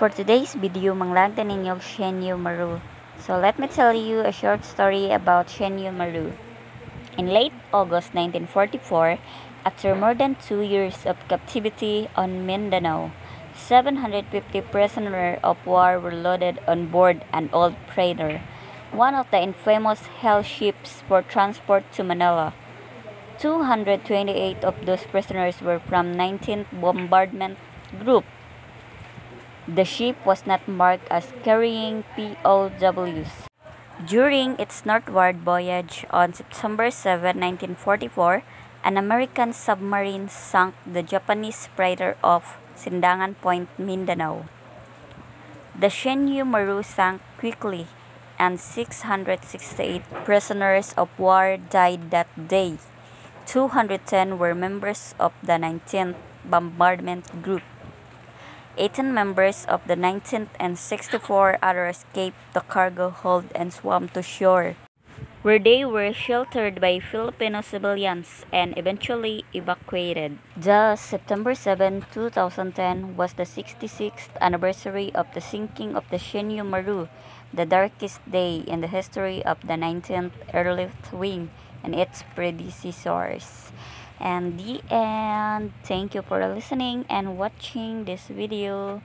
For today's video, manglagdan ninyo Shinyo Maru. So let me tell you a short story about Shinyo Maru. In late August 1944, after more than two years of captivity on Mindanao, 750 prisoners of war were loaded on board an old freighter, one of the infamous hell ships for transport to Manila. 228 of those prisoners were from 19th Bombardment Group. The ship was not marked as carrying POWs. During its northward voyage on September 7, 1944, an American submarine sank the Japanese freighter off Sindangan Point, Mindanao. The Shinyo Maru sank quickly, and 668 prisoners of war died that day. 210 were members of the 19th Bombardment Group. 18 members of the 19th and 64 others escaped the cargo hold and swam to shore, where they were sheltered by Filipino civilians and eventually evacuated. Thus, September 7, 2010 was the 66th anniversary of the sinking of the Shinyo Maru, the darkest day in the history of the 19th Airlift Wing and its predecessors. And the end. Thank you for listening and watching this video.